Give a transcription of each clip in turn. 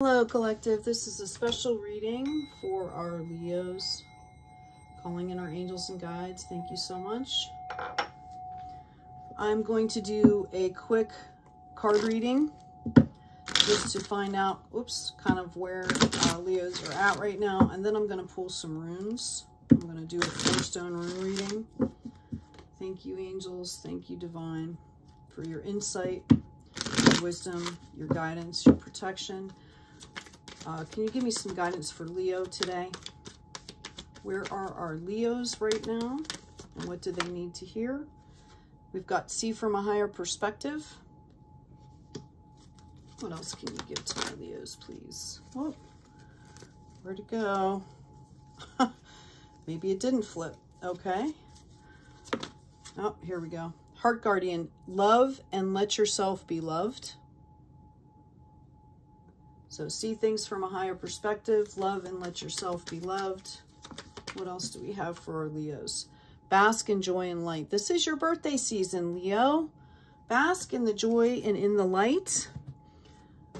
Hello, Collective. This is a special reading for our Leos. Calling in our angels and guides. Thank you so much. I'm going to do a quick card reading just to find out, oops, kind of where uh, Leos are at right now. And then I'm going to pull some runes. I'm going to do a four stone rune reading. Thank you, angels. Thank you, divine, for your insight, your wisdom, your guidance, your protection. Uh, can you give me some guidance for Leo today? Where are our Leos right now? And what do they need to hear? We've got see from a higher perspective. What else can you give to my Leos, please? Where'd it go? Maybe it didn't flip. Okay. Oh, here we go. Heart Guardian, love and let yourself be loved. So see things from a higher perspective, love and let yourself be loved. What else do we have for our Leos? Bask in joy and light. This is your birthday season, Leo. Bask in the joy and in the light.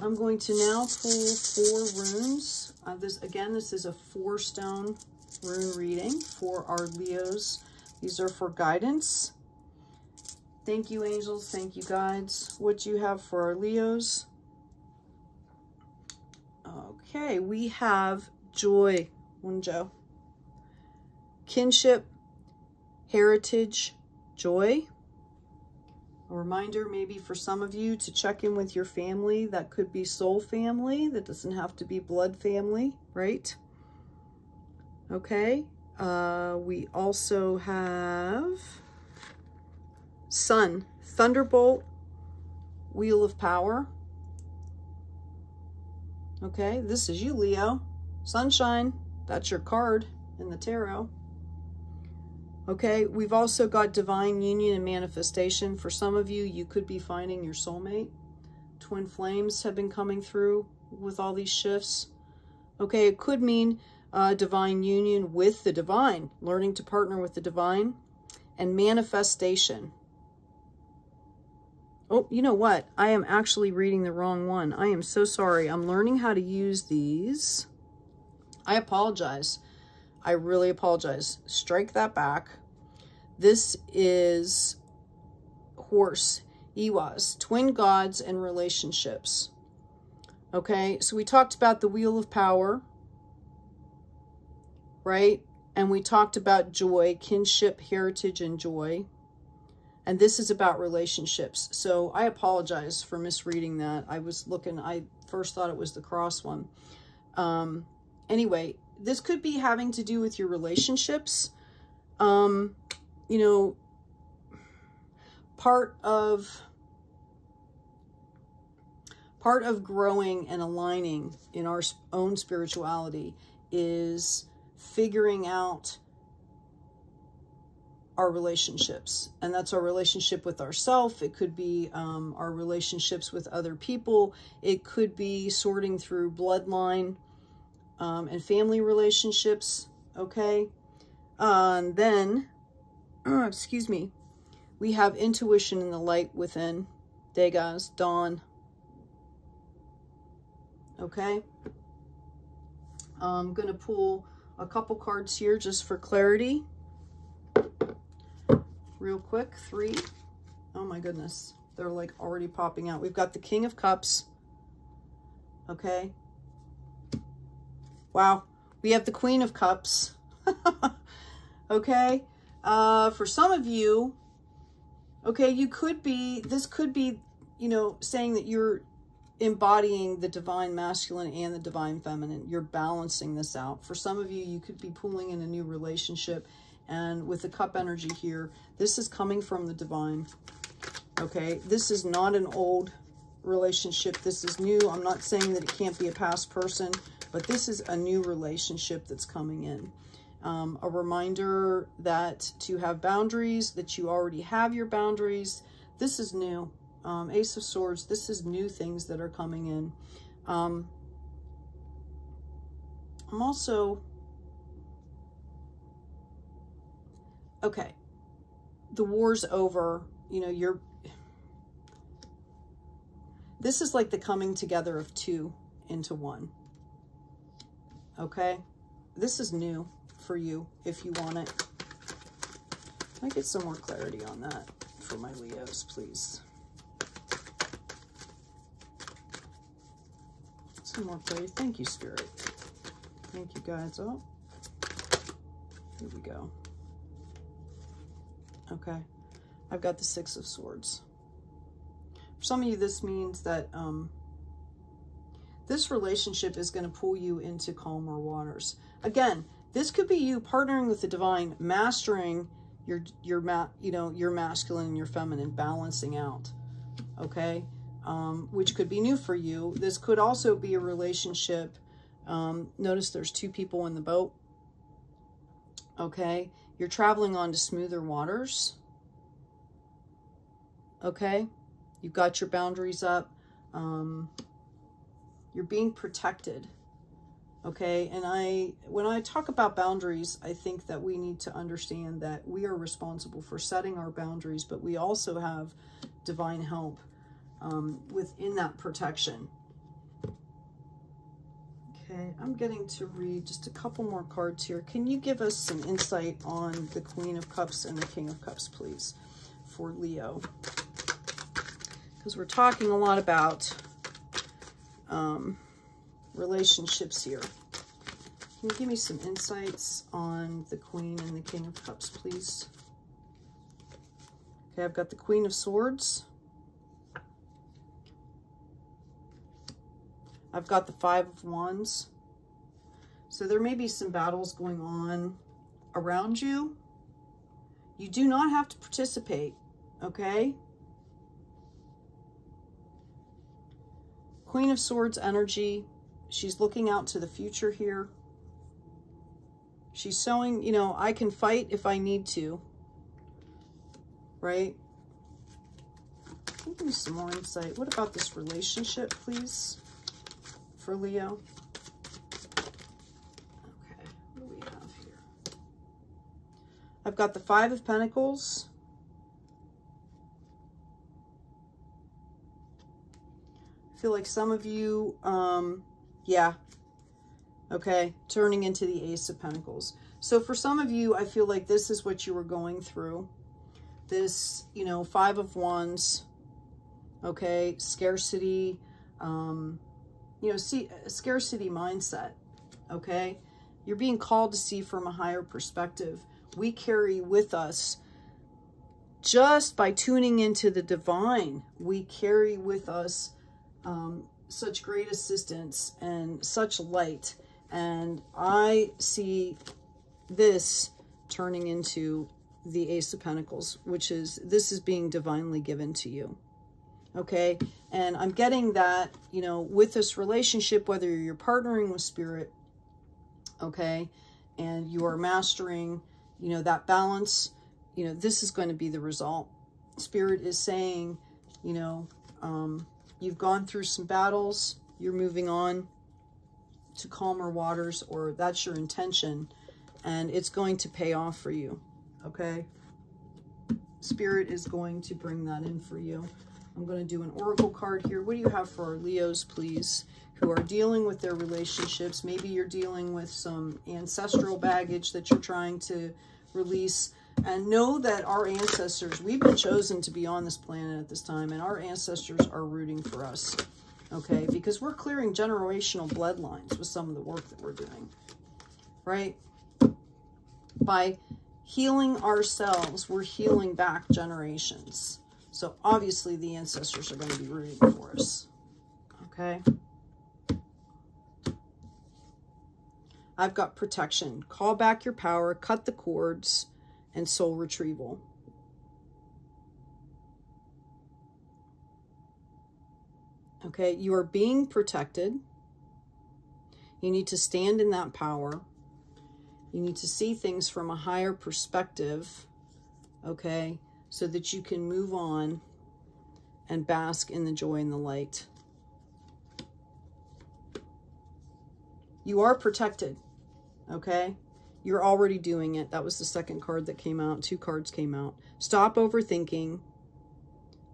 I'm going to now pull four runes. Uh, this Again, this is a four stone rune reading for our Leos. These are for guidance. Thank you, angels. Thank you, guides. What do you have for our Leos? Okay, we have joy, Wunjo. Kinship, heritage, joy. A reminder maybe for some of you to check in with your family. That could be soul family. That doesn't have to be blood family, right? Okay. Uh, we also have sun, thunderbolt, wheel of power. Okay, this is you, Leo. Sunshine, that's your card in the tarot. Okay, we've also got divine union and manifestation. For some of you, you could be finding your soulmate. Twin flames have been coming through with all these shifts. Okay, it could mean uh, divine union with the divine, learning to partner with the divine, and manifestation. Oh, you know what? I am actually reading the wrong one. I am so sorry. I'm learning how to use these. I apologize. I really apologize. Strike that back. This is horse, Ehwaz, twin gods and relationships. Okay, so we talked about the wheel of power, right? And we talked about joy, kinship, heritage, and joy. And this is about relationships. So I apologize for misreading that. I was looking, I first thought it was the cross one. Um, anyway, this could be having to do with your relationships. Um, you know, part of part of growing and aligning in our own spirituality is figuring out our relationships. And that's our relationship with ourself. It could be um, our relationships with other people. It could be sorting through bloodline um, and family relationships. Okay. And then, excuse me, we have intuition in the light within. Dagaz, dawn. Okay. I'm going to pull a couple cards here just for clarity real quick. Three. Oh my goodness. They're like already popping out. We've got the King of Cups. Okay. Wow. We have the Queen of Cups. okay. Uh, for some of you, okay, you could be, this could be, you know, saying that you're embodying the divine masculine and the divine feminine. You're balancing this out. For some of you, you could be pulling in a new relationship and with the cup energy here, this is coming from the divine. Okay, this is not an old relationship. This is new. I'm not saying that it can't be a past person, but this is a new relationship that's coming in. Um, a reminder that to have boundaries, that you already have your boundaries. This is new. Um, Ace of Swords, this is new things that are coming in. Um, I'm also okay, the war's over, you know, you're, this is like the coming together of two into one. Okay? This is new for you if you want it. Can I get some more clarity on that for my Leos, please? Some more clarity. Thank you, Spirit. Thank you, guys. Oh, here we go. Okay. I've got the Six of Swords. For some of you, this means that um, this relationship is going to pull you into calmer waters. Again, this could be you partnering with the divine, mastering your your ma you know your masculine and your feminine, balancing out. Okay, um, which could be new for you. This could also be a relationship. Um, notice there's two people in the boat. Okay, you're traveling on to smoother waters. Okay, you've got your boundaries up. Um, you're being protected. Okay, and I, when I talk about boundaries, I think that we need to understand that we are responsible for setting our boundaries, but we also have divine help um, within that protection. Okay, I'm getting to read just a couple more cards here. Can you give us some insight on the Queen of Cups and the King of Cups, please, for Leo? Because we're talking a lot about um, relationships here. Can you give me some insights on the Queen and the King of Cups, please? Okay, I've got the Queen of Swords. I've got the Five of Wands. So there may be some battles going on around you. You do not have to participate, okay? Queen of Swords energy. She's looking out to the future here. She's showing, you know, I can fight if I need to. Right? Give me some more insight. What about this relationship, please, for Leo? Okay, what do we have here? I've got the Five of Pentacles. I feel like some of you, um, yeah, okay, turning into the Ace of Pentacles. So for some of you, I feel like this is what you were going through. This, you know, Five of Wands, okay, scarcity, um, you know, see, scarcity mindset, okay? You're being called to see from a higher perspective. We carry with us, just by tuning into the divine, we carry with us um, such great assistance and such light. And I see this turning into the Ace of Pentacles, which is, this is being divinely given to you. Okay. And I'm getting that, you know, with this relationship, whether you're partnering with spirit, okay, and you are mastering, you know, that balance, you know, this is going to be the result. Spirit is saying, you know, um, You've gone through some battles. You're moving on to calmer waters, or that's your intention, and it's going to pay off for you, okay? Spirit is going to bring that in for you. I'm going to do an oracle card here. What do you have for our Leos, please, who are dealing with their relationships? Maybe you're dealing with some ancestral baggage that you're trying to release and know that our ancestors, we've been chosen to be on this planet at this time, and our ancestors are rooting for us, okay? Because we're clearing generational bloodlines with some of the work that we're doing, right? By healing ourselves, we're healing back generations. So obviously the ancestors are going to be rooting for us, okay? I've got protection. Call back your power, cut the cords, and soul retrieval. Okay, you are being protected. You need to stand in that power. You need to see things from a higher perspective, okay, so that you can move on and bask in the joy and the light. You are protected, okay? You're already doing it. That was the second card that came out. Two cards came out. Stop overthinking.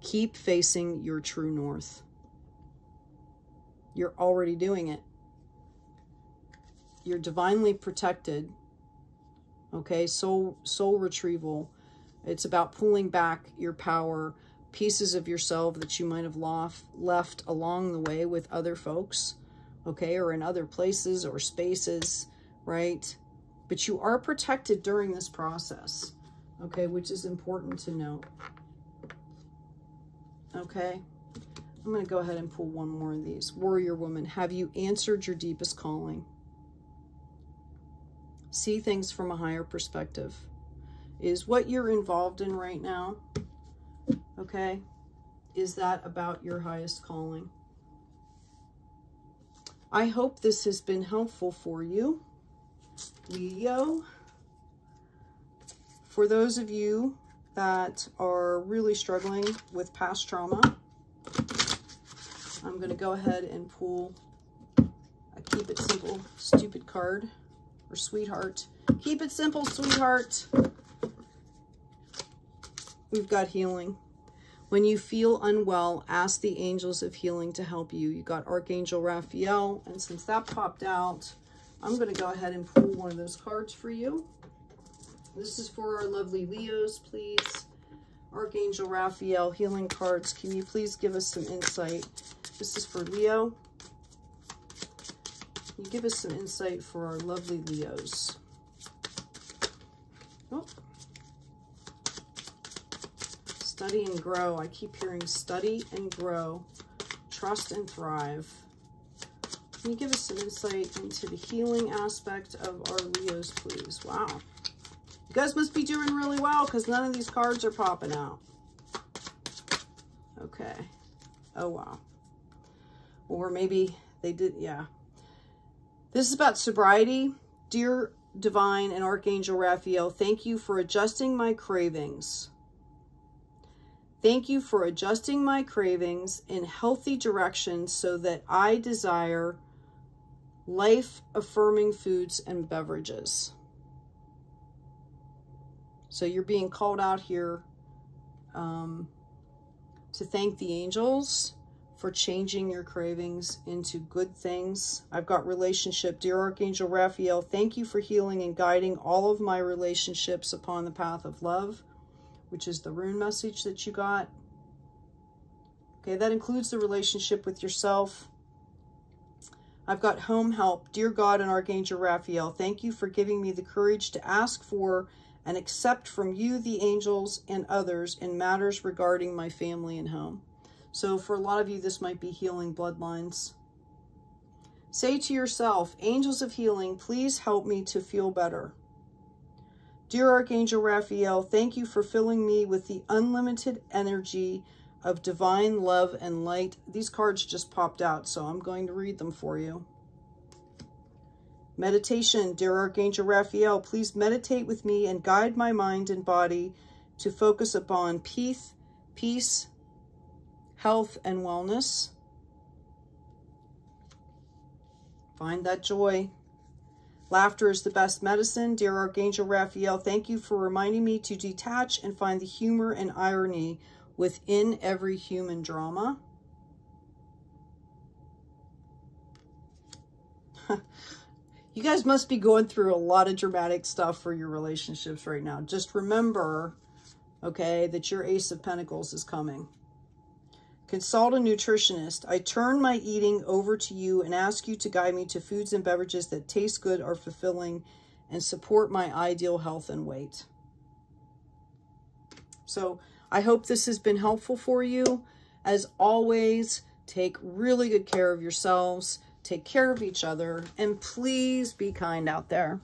Keep facing your true north. You're already doing it. You're divinely protected. Okay, soul, soul retrieval. It's about pulling back your power, pieces of yourself that you might have left along the way with other folks, okay, or in other places or spaces, right? But you are protected during this process, okay, which is important to note. Okay, I'm going to go ahead and pull one more of these. Warrior woman, have you answered your deepest calling? See things from a higher perspective. Is what you're involved in right now, okay, is that about your highest calling? I hope this has been helpful for you, Leo. For those of you that are really struggling with past trauma, I'm going to go ahead and pull a Keep It Simple Stupid card or Sweetheart. Keep it simple, sweetheart. We've got healing. When you feel unwell, ask the angels of healing to help you. You got Archangel Raphael, and since that popped out, I'm going to go ahead and pull one of those cards for you. This is for our lovely Leos, please. Archangel Raphael, healing cards. Can you please give us some insight? This is for Leo. Can you give us some insight for our lovely Leos? Oh, Study and grow. I keep hearing study and grow. Trust and thrive. Can you give us some insight into the healing aspect of our Leos, please? Wow. You guys must be doing really well because none of these cards are popping out. Okay. Oh, wow. Or maybe they did, yeah. This is about sobriety. Dear Divine and Archangel Raphael, thank you for adjusting my cravings. Thank you for adjusting my cravings in healthy directions so that I desire life-affirming foods and beverages. So you're being called out here um, to thank the angels for changing your cravings into good things. I've got relationship. Dear Archangel Raphael, thank you for healing and guiding all of my relationships upon the path of love which is the rune message that you got. Okay, that includes the relationship with yourself. I've got home help. Dear God and Archangel Raphael, thank you for giving me the courage to ask for and accept from you, the angels, and others in matters regarding my family and home. So for a lot of you, this might be healing bloodlines. Say to yourself, angels of healing, please help me to feel better. Dear Archangel Raphael, thank you for filling me with the unlimited energy of divine love and light. These cards just popped out, so I'm going to read them for you. Meditation. Dear Archangel Raphael, please meditate with me and guide my mind and body to focus upon peace, peace, health, and wellness. Find that joy. Laughter is the best medicine. Dear Archangel Raphael, thank you for reminding me to detach and find the humor and irony within every human drama. you guys must be going through a lot of dramatic stuff for your relationships right now. Just remember, okay, that your Ace of Pentacles is coming. Consult a nutritionist. I turn my eating over to you and ask you to guide me to foods and beverages that taste good, are fulfilling, and support my ideal health and weight. So I hope this has been helpful for you. As always, take really good care of yourselves, take care of each other, and please be kind out there.